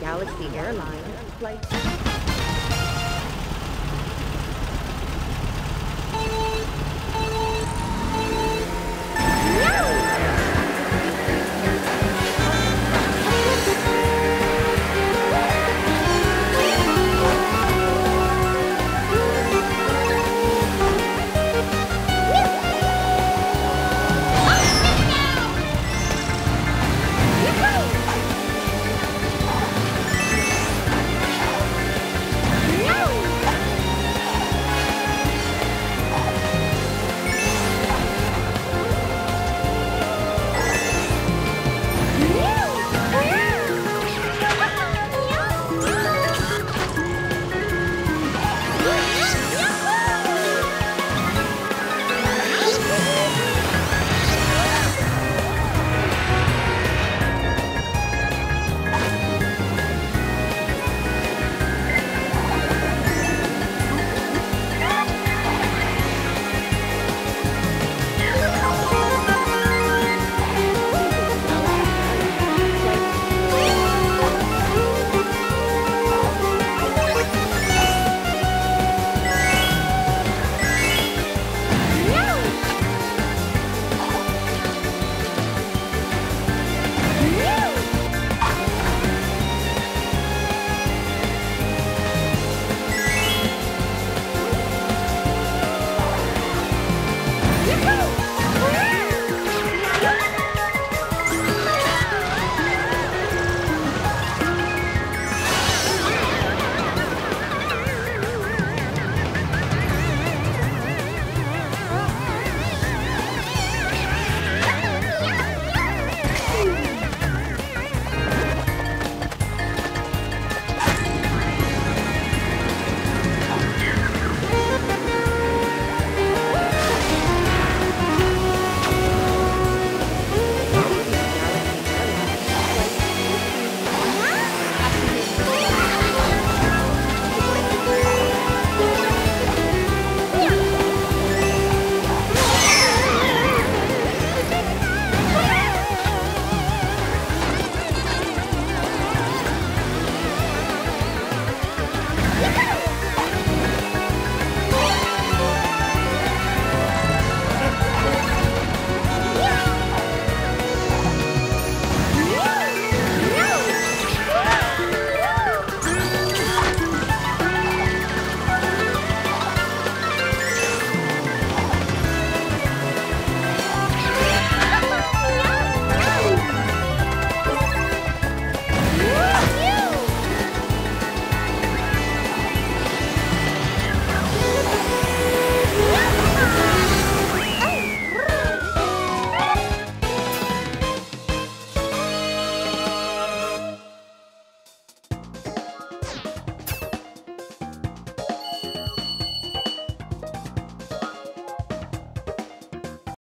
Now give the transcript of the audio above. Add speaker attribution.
Speaker 1: Galaxy Airlines. Flight